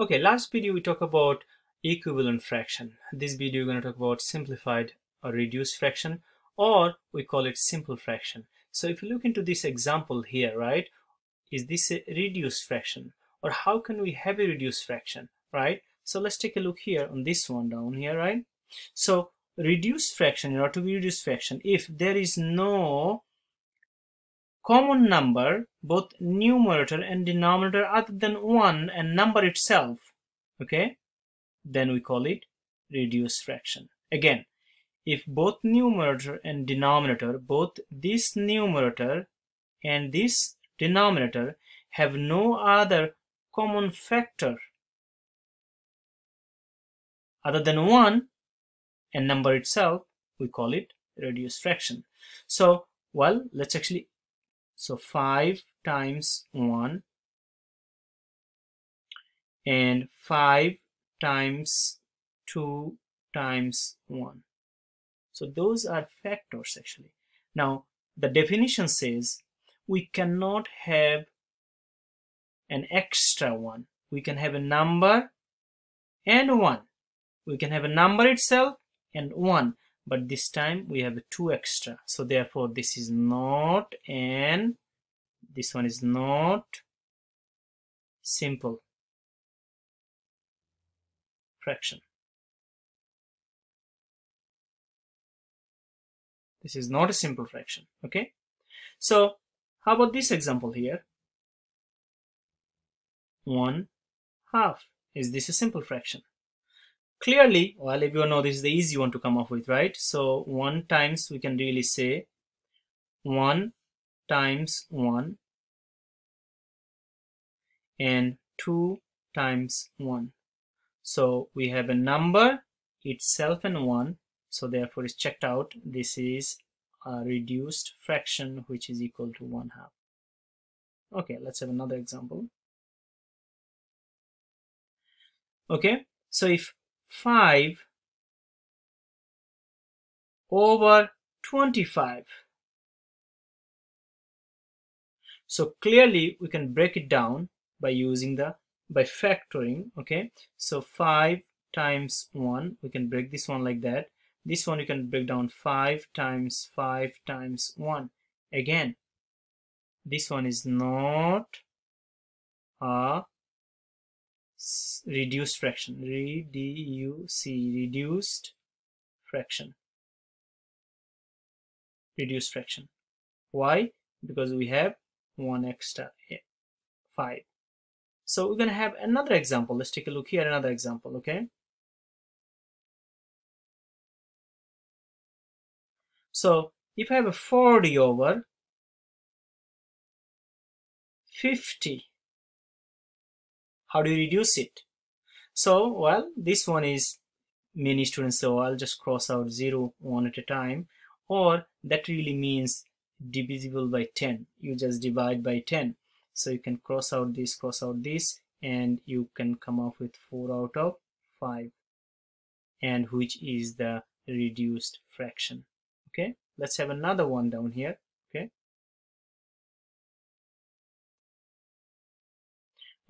Okay, last video we talked about equivalent fraction. This video we're going to talk about simplified or reduced fraction or we call it simple fraction. So if you look into this example here, right, is this a reduced fraction or how can we have a reduced fraction, right? So let's take a look here on this one down here, right? So reduced fraction, in order to be reduced fraction, if there is no common number both numerator and denominator other than 1 and number itself okay? Then we call it reduced fraction. Again if both numerator and denominator both this numerator and this denominator have no other common factor other than 1 and number itself we call it reduced fraction. So well let's actually so 5 times 1 and 5 times 2 times 1. So those are factors actually. Now the definition says we cannot have an extra one. We can have a number and 1. We can have a number itself and 1 but this time we have 2 extra. So therefore this is not and this one is not simple. Fraction. This is not a simple fraction okay? So how about this example here? 1 half. Is this a simple fraction clearly well you know this is the easy one to come up with right? So 1 times we can really say 1 times 1 and 2 times 1 so we have a number itself and 1 so therefore it's checked out. This is a reduced fraction which is equal to 1 half. Okay let's have another example. Okay so if 5 over 25. So clearly we can break it down by using the by factoring okay? So 5 times 1 we can break this one like that. This one you can break down 5 times 5 times 1 again this one is not a reduced fraction. Reduce reduced fraction. Reduced fraction. Why? Because we have one extra here, five. So we're going to have another example. Let's take a look here another example okay? So if I have a 40 over 50 how do you reduce it? So well this one is many students so I'll just cross out zero one at a time. Or that really means divisible by 10 you just divide by 10 so you can cross out this cross out this and you can come up with 4 out of 5 and which is the reduced fraction. Okay let's have another one down here. Okay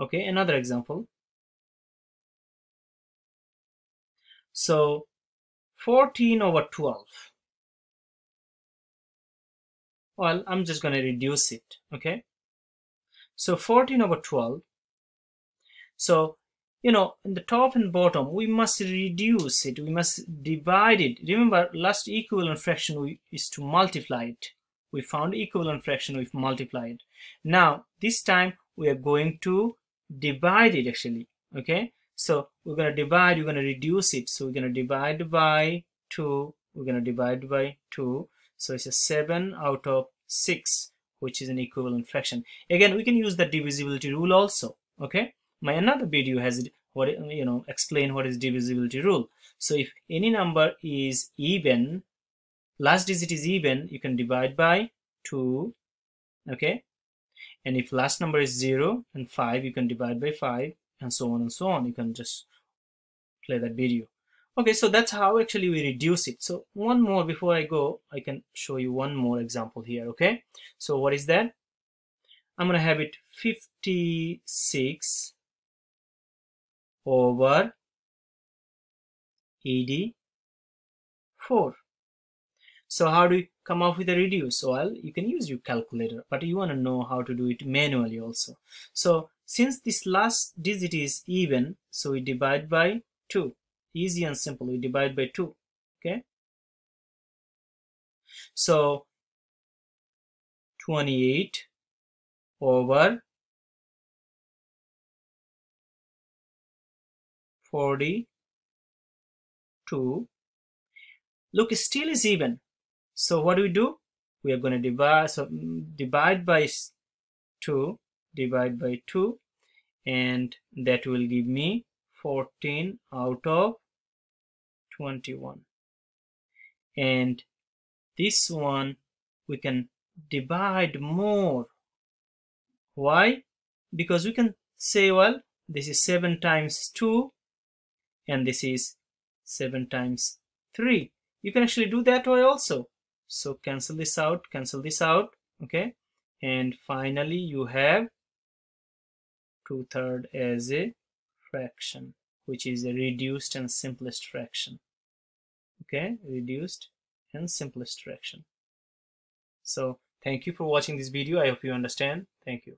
okay another example. So 14 over 12 well I'm just going to reduce it okay? So 14 over 12 so you know in the top and bottom we must reduce it. We must divide it. Remember last equivalent fraction is to multiply it. We found equivalent fraction we've multiplied. Now this time we are going to divide it actually. Okay? So we're going to divide we're going to reduce it. So we're going to divide by 2 we're going to divide by 2 so it's a 7 out of 6 which is an equivalent fraction. Again we can use the divisibility rule also. Okay? My another video has it what you know explain what is divisibility rule. So if any number is even last digit is even you can divide by 2 okay and if last number is 0 and 5 you can divide by 5 and so on and so on. You can just play that video. Okay so that's how actually we reduce it. So one more before I go I can show you one more example here okay? So what is that? I'm gonna have it 56 over 84 so how do you come up with a reduce. Well you can use your calculator but you want to know how to do it manually also. So since this last digit is even so we divide by 2 easy and simple we divide by 2 okay? So 28 over 42 look still is even so what do we do? We are going to divide so divide by 2 divide by 2 and that will give me 14 out of 21 and this one we can divide more. Why? Because we can say well this is 7 times 2 and this is 7 times 3 you can actually do that way also so cancel this out cancel this out okay? And finally you have two third as a fraction which is a reduced and simplest fraction okay? Reduced and simplest fraction. So thank you for watching this video. I hope you understand. Thank you